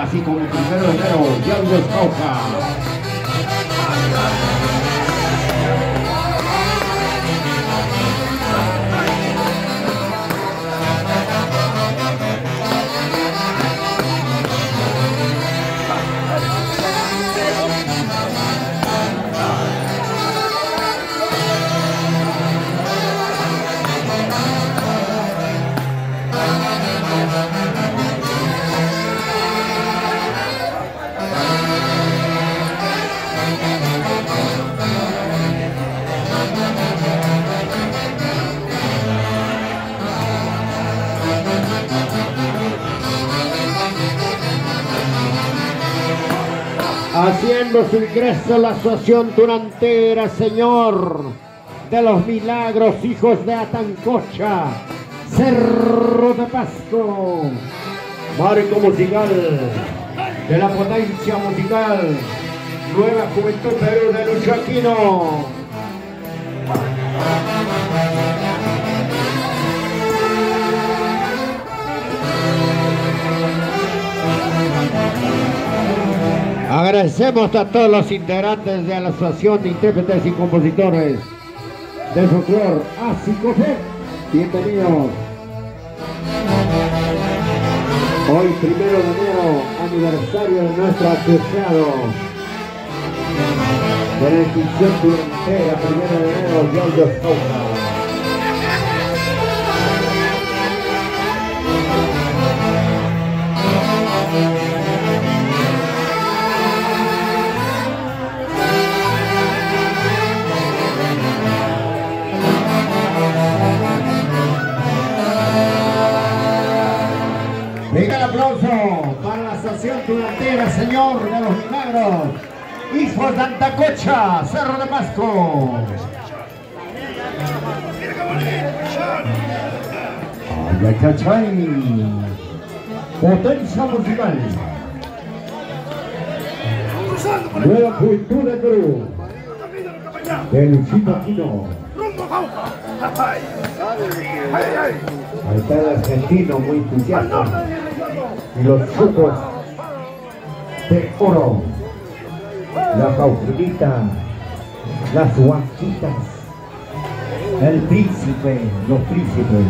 Así como el primero de enero, Diablos Cauca. Haciendo su ingreso la Asociación Durantera, Señor de los Milagros, hijos de Atancocha, Cerro de Pasco, marco musical de la potencia musical, Nueva Juventud Perú de Luchaquino. Agradecemos a todos los integrantes de la Asociación de Intérpretes y Compositores del Folclor Asicofe. Bienvenidos. Hoy, primero de enero, aniversario de nuestro asociado. De extinción durante primero de enero, Giorgio Sousa. Señor de los Milagros, Hijo de Antacocha, Cerro de Pasco. Ay, Potencia musical. Nueva de Perú. De Luchito Aquino. Ahí está el argentino muy entusiasta. Y los chupos de oro, la cauquilita, las huanquitas, el príncipe, los príncipes.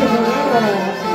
감사합니다.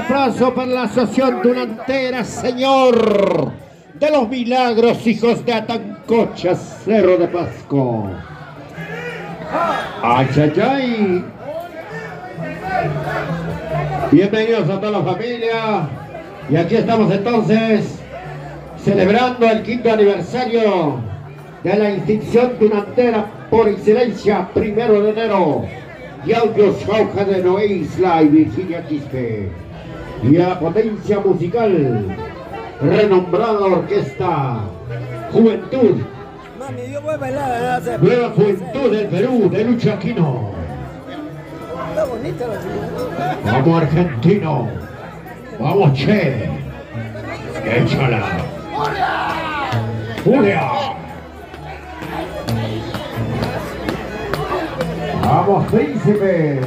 Aplauso para la Asociación Dunantera, señor de los milagros, hijos de Atancocha, Cerro de Pasco. ¡Ay, ay, Bienvenidos a toda la familia. Y aquí estamos entonces celebrando el quinto aniversario de la institución Dunantera por excelencia, primero de enero. Y audio Jauja de Noé Isla y Virginia Quispe. Y a la potencia musical, renombrada orquesta Juventud. Nueva Juventud del Perú, de Lucha Aquino. Vamos argentino. Vamos che. Échala. Julia. Vamos príncipe.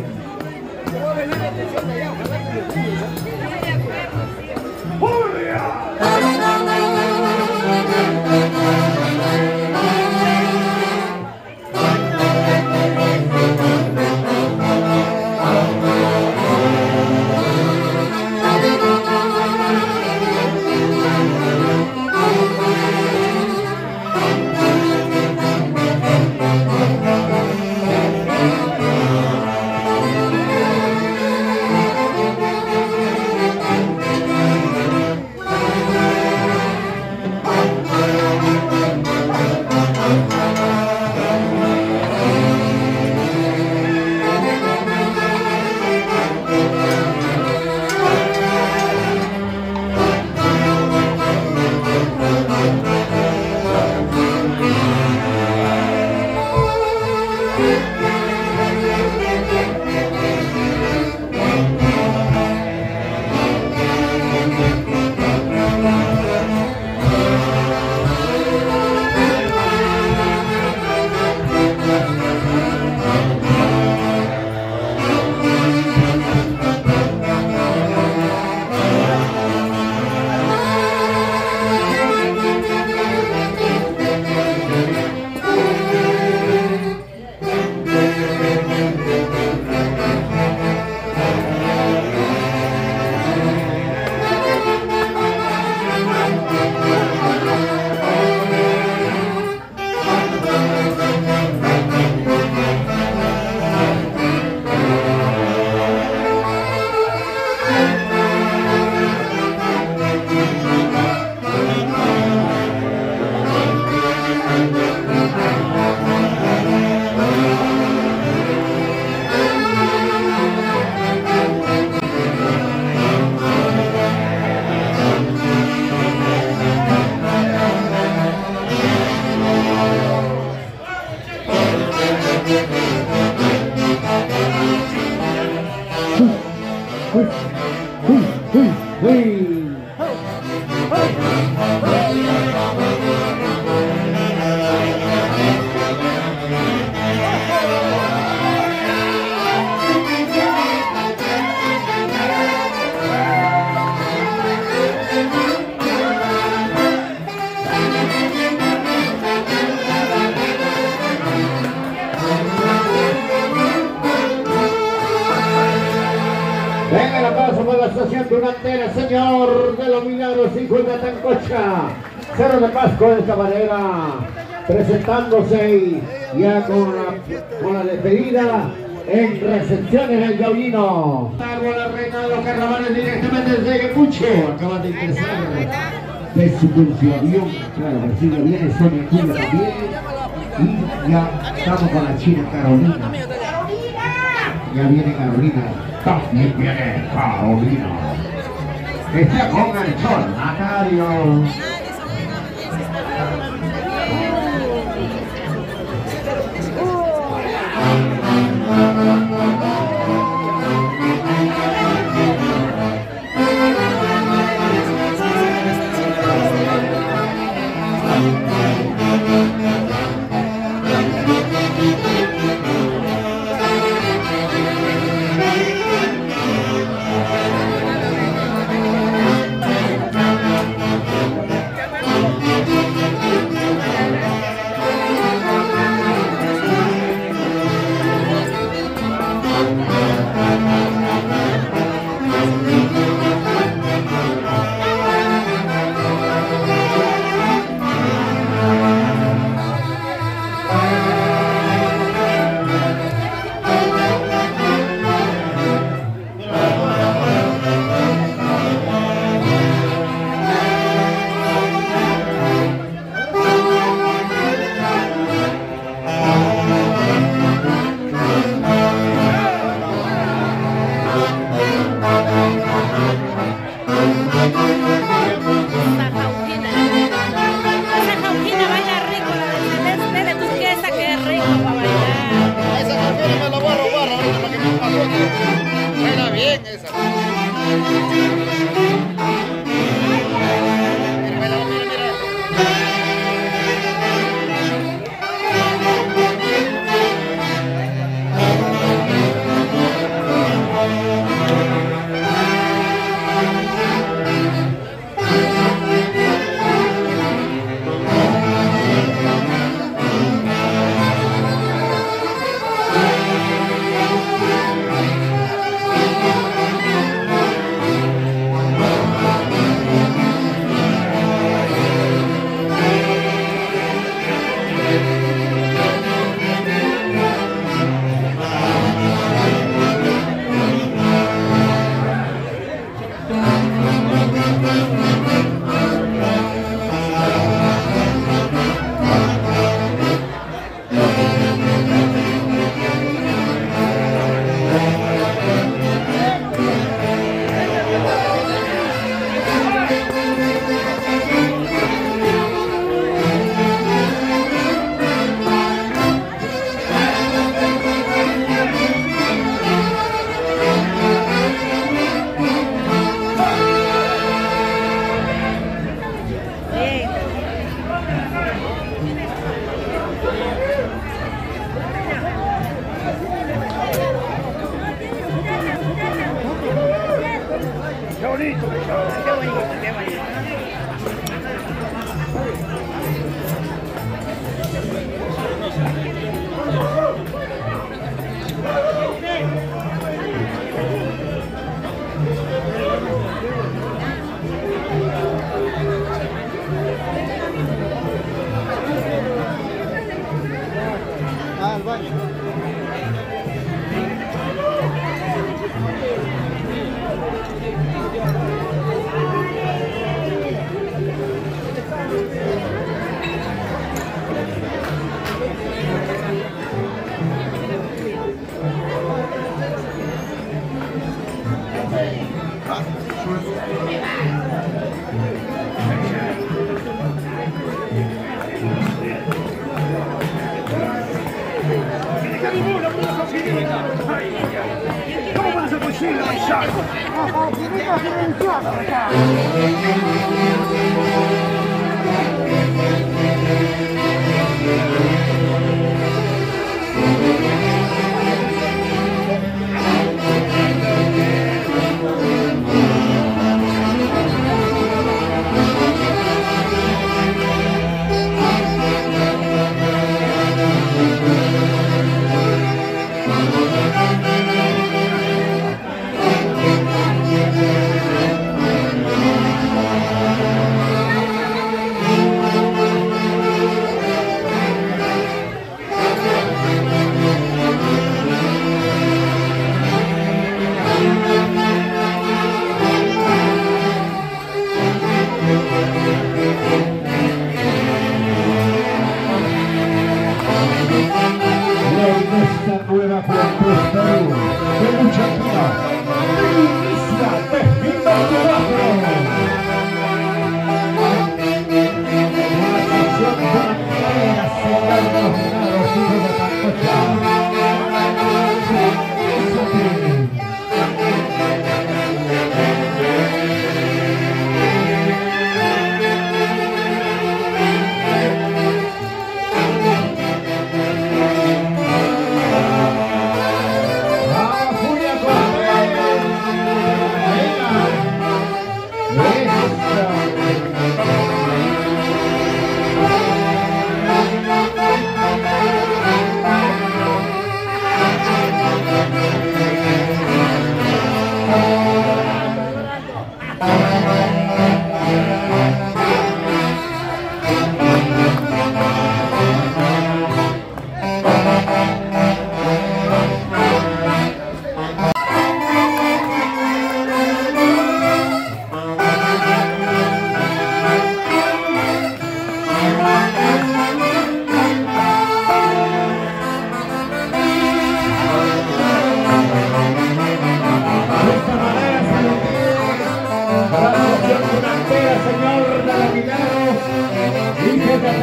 De los milagros, hijo de Tancocha, Cerro de Pasco de esta manera, presentándose ya con la, con la despedida en recepciones del Yaulino. la reina de los carnavales directamente desde Gepucho, acaba de ingresar de su avión, claro, recibe viene Sonia Cuba también, y ya estamos con la china Carolina. Ya viene Carolina, también viene Carolina. Está con el sol, Macario. bien esa. going, going.